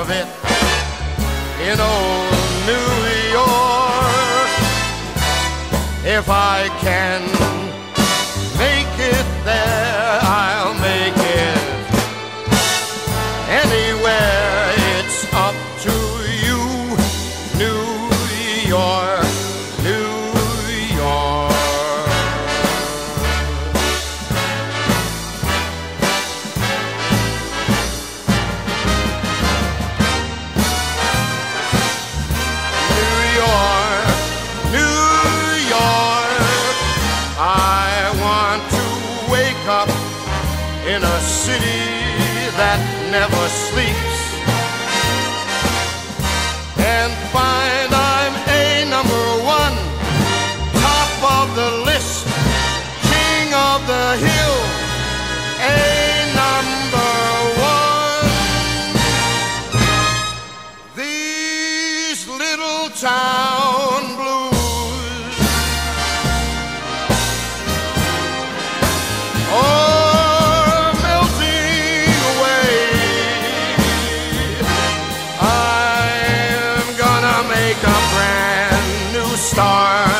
Of it in old New York. If I can city that never sleeps a brand new start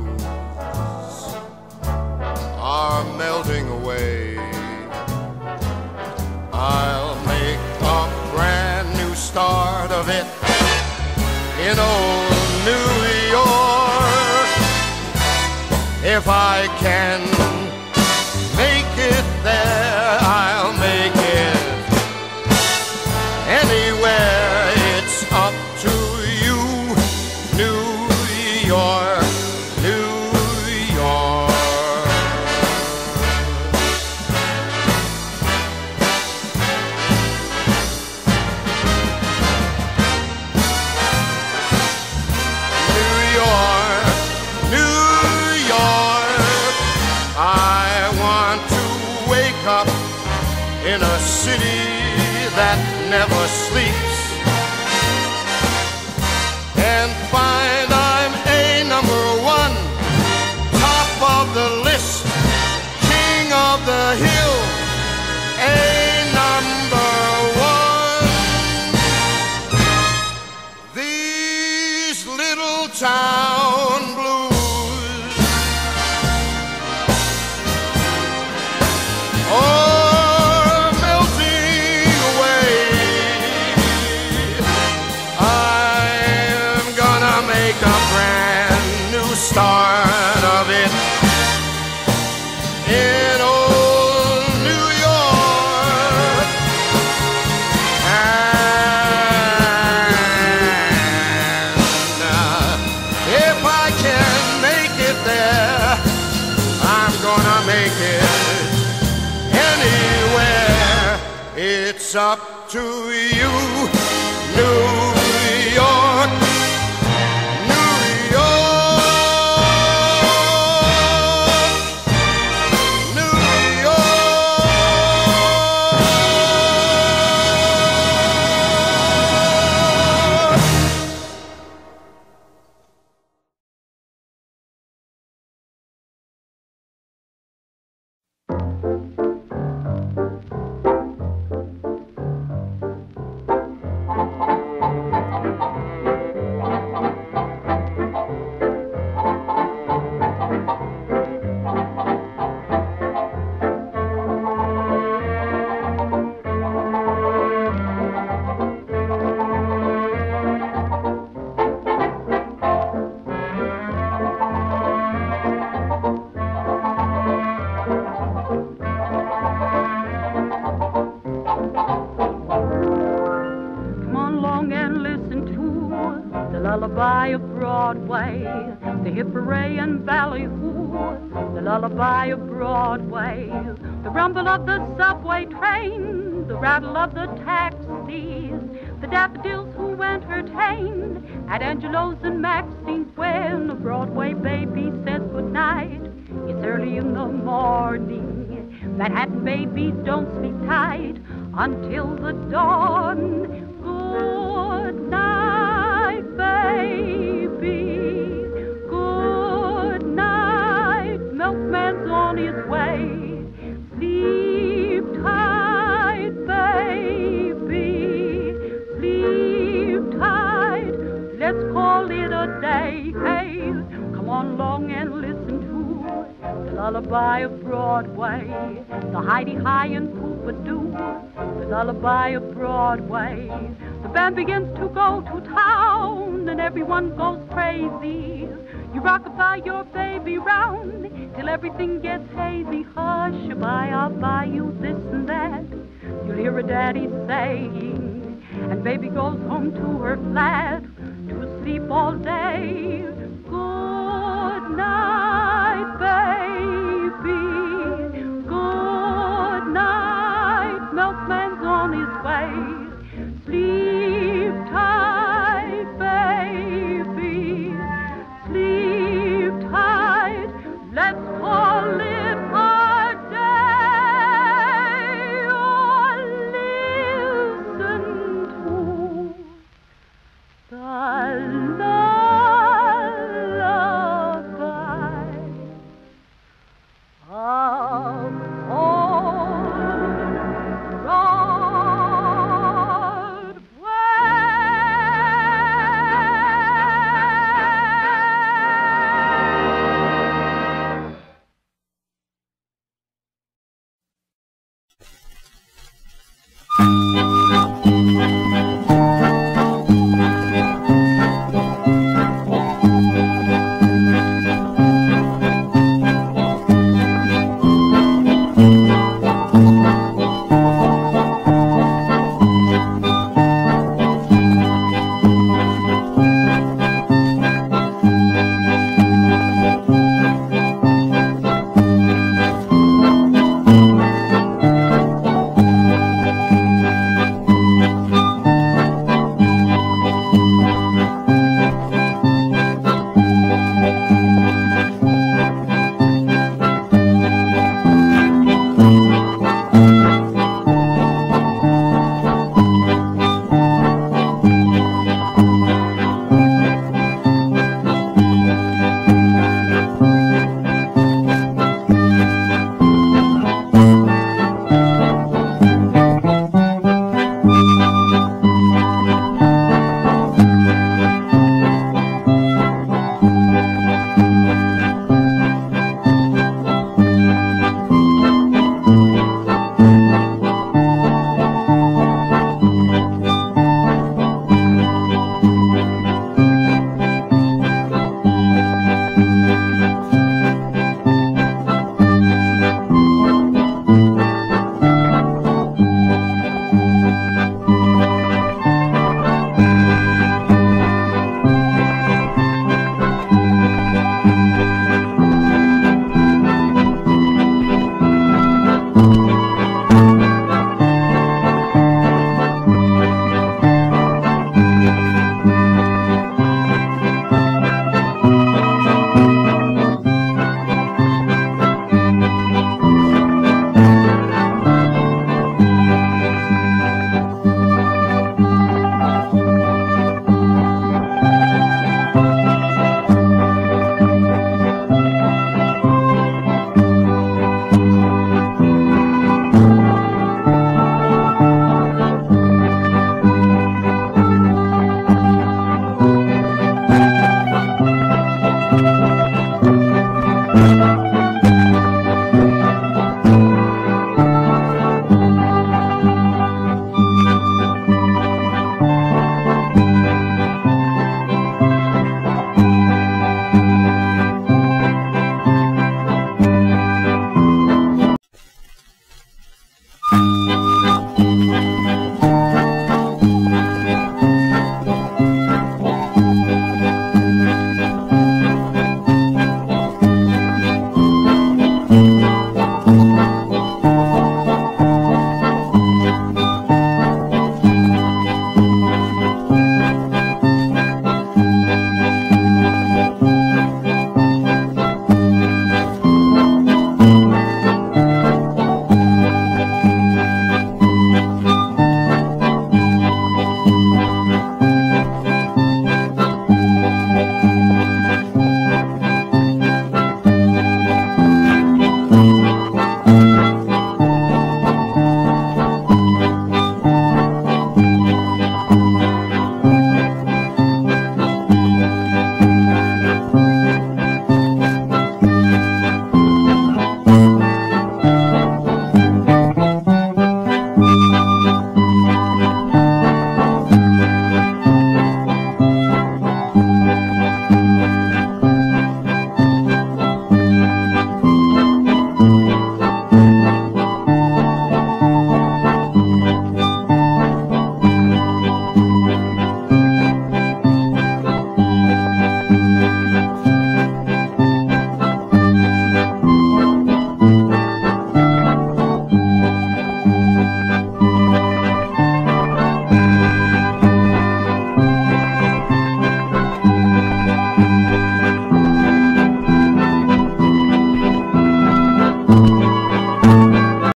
are melting away. I'll make a brand new start of it in old New York if I can city that never sleeps It's up to you, lullaby of Broadway, the hip and ballyhoo, the lullaby of Broadway, the rumble of the subway train, the rattle of the taxis, the daffodils who entertain at Angelo's and Maxine's when the Broadway baby says goodnight. It's early in the morning. Manhattan babies don't sleep tight until the dawn. Lullaby of Broadway, the Heidi High and Poopadoo, the lullaby of Broadway. The band begins to go to town, and everyone goes crazy. You rock by your baby round till everything gets hazy. Hush, I'll buy you this and that. You'll hear a daddy saying, and baby goes home to her flat to sleep all day.